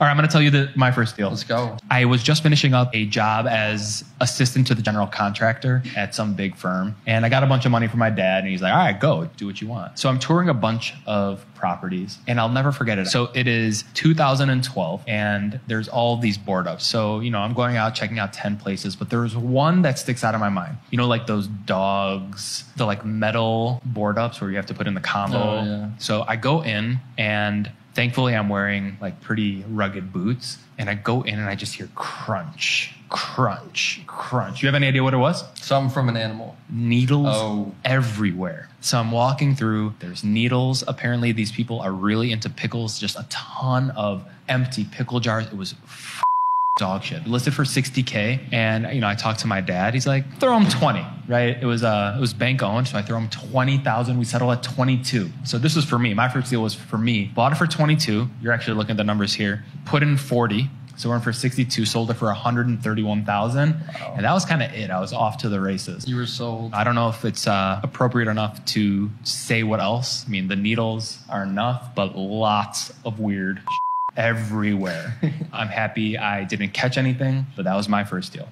All right, I'm going to tell you the, my first deal. Let's go. I was just finishing up a job as assistant to the general contractor at some big firm. And I got a bunch of money from my dad, and he's like, all right, go do what you want. So I'm touring a bunch of properties, and I'll never forget it. So it is 2012, and there's all these board ups. So, you know, I'm going out, checking out 10 places, but there's one that sticks out of my mind. You know, like those dogs, the like metal board ups where you have to put in the combo. Oh, yeah. So I go in, and thankfully I'm wearing like pretty rugged boots and I go in and I just hear crunch, crunch, crunch. You have any idea what it was? Something from an animal. Needles Oh. everywhere. So I'm walking through, there's needles. Apparently these people are really into pickles, just a ton of empty pickle jars. It was f- dog shit. Listed for 60k and you know, I talked to my dad. He's like, "Throw him 20." Right? It was uh it was bank owned, so I throw him 20,000. We settle at 22. So this was for me. My first deal was for me. Bought it for 22. You're actually looking at the numbers here. Put in 40. So we're in for 62, sold it for 131,000. And that was kind of it. I was off to the races. You were sold. I don't know if it's uh, appropriate enough to say what else. I mean, the needles are enough, but lots of weird everywhere. I'm happy I didn't catch anything, but that was my first deal.